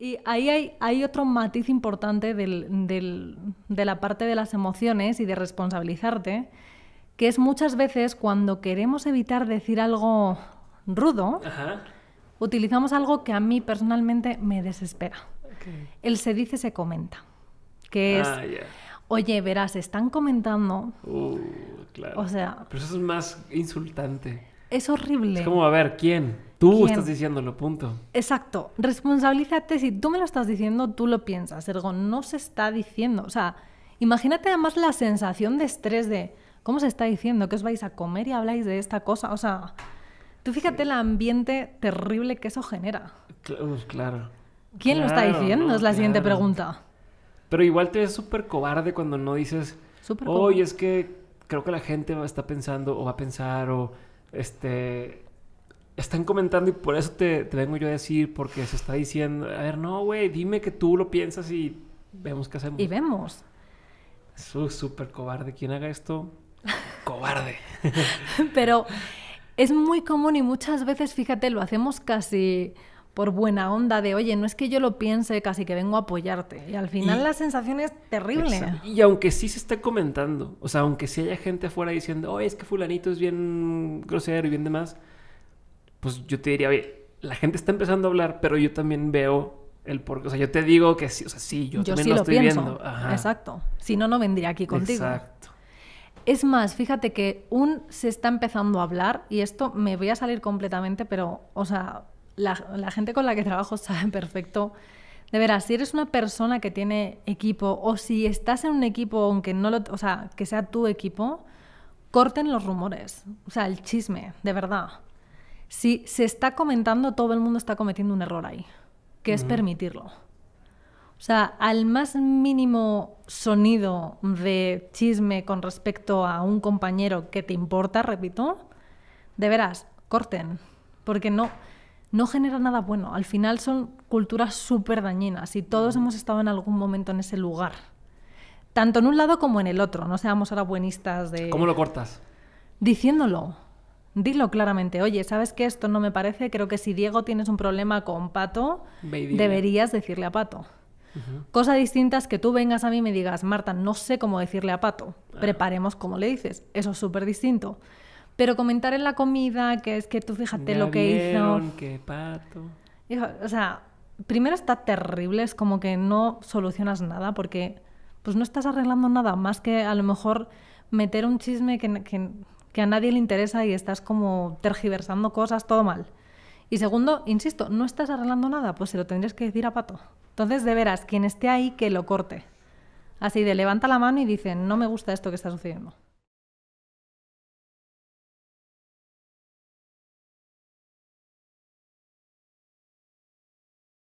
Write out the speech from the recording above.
Y ahí hay, hay otro matiz importante del- del- de la parte de las emociones y de responsabilizarte, que es muchas veces cuando queremos evitar decir algo rudo, Ajá. utilizamos algo que a mí personalmente me desespera. El se dice, se comenta. Que es, Ah, oye, verás, están comentando, Uh, claro. o sea, Pero eso es más insultante. Es horrible. Es como, a ver, ¿quién? Tú ¿Quién? estás diciéndolo, punto. Exacto, responsabilízate, si tú me lo estás diciendo, tú lo piensas, ergo, no se está diciendo, o sea, imagínate además la sensación de estrés de, ¿cómo se está diciendo? que os vais a comer y habláis de esta cosa? O sea, tú fíjate el ambiente terrible que eso genera. Cl- uh, claro. ¿Quién lo está Claro, diciendo? no, es la siguiente claro. pregunta. Pero igual te ves súper cobarde cuando no dices, Súper oye, es que creo que la gente va a estar pensando o va a pensar o este están comentando y por eso te, te vengo yo a decir porque se está diciendo, a ver, no, güey, dime que tú lo piensas y vemos qué hacemos. Y vemos. Su- Súper cobarde. Quien haga esto, cobarde. Pero es muy común y muchas veces, fíjate, lo hacemos casi por buena onda de, oye, no es que yo lo piense, casi que vengo a apoyarte. Y al final Y- la sensación es terrible. Exacto. Y aunque sí se esté comentando, o sea, aunque sí haya gente afuera diciendo, oye, es que fulanito es bien grosero y bien demás, pues yo te diría, oye, la gente está empezando a hablar, pero yo también veo el por O sea, yo te digo que sí, o sea, sí, yo, Yo, también sí lo, lo, estoy pienso. viendo. Ajá. Exacto. Si no, no vendría aquí contigo. Exacto. Es más, fíjate que un se está empezando a hablar, y esto me voy a salir completamente, pero, o sea, la, la gente con la que trabajo sabe perfecto. De veras, si eres una persona que tiene equipo, o si estás en un equipo, aunque no lo, o sea, que sea tu equipo, corten los rumores. O sea, el chisme, de verdad. Si se está comentando, todo el mundo está cometiendo un error ahí, que es permitirlo. O sea, al más mínimo sonido de chisme con respecto a un compañero que te importa, repito, de veras, corten, porque no, no genera nada bueno. Al final son culturas súper dañinas y todos hemos estado en algún momento en ese lugar. Tanto en un lado como en el otro. No seamos ahora buenistas de... ¿Cómo lo cortas? Diciéndolo. Dilo claramente. Oye, ¿sabes que esto no me parece? Creo que si Diego tienes un problema con Pato, deberías decirle a Pato. Cosa distinta es que tú vengas a mí y me digas, Marta, no sé cómo decirle a Pato. Ah. Preparemos como le dices. Eso es súper distinto. Pero comentar en la comida, que es que tú fíjate Ya lo que vieron hizo. que pato. Hijo, O sea, primero está terrible, es como que no solucionas nada porque pues no estás arreglando nada más que a lo mejor meter un chisme que, que- que a nadie le interesa y estás como tergiversando cosas, todo mal. Y segundo, insisto, no estás arreglando nada, pues se lo tendrías que decir a Pato. Entonces, de veras, quien esté ahí, que lo corte. Así de levanta la mano y dice, no me gusta esto que está sucediendo.